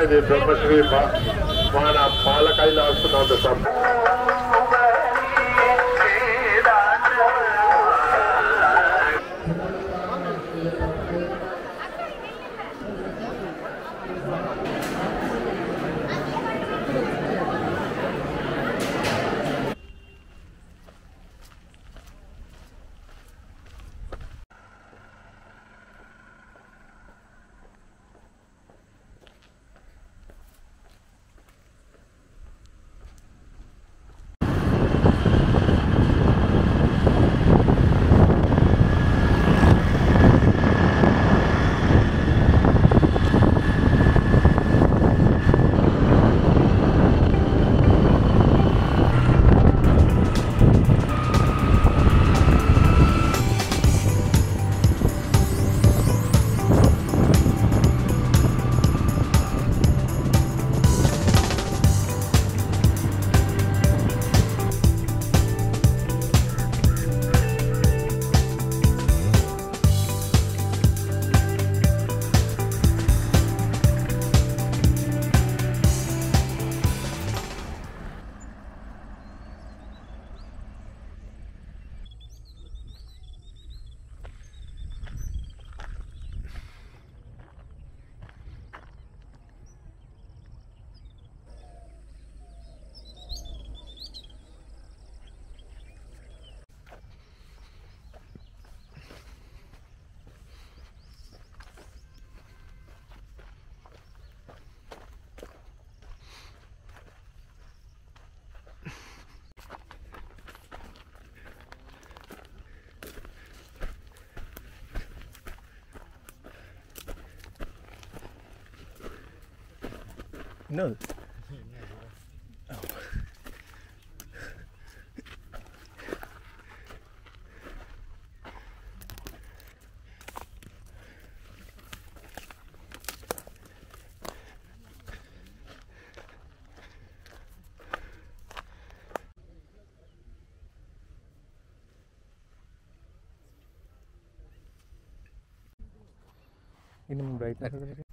సన్నిధి బ్రహ్మశ్రీ మా- మన పాల కైలాసనాథ సభ No. ini brightness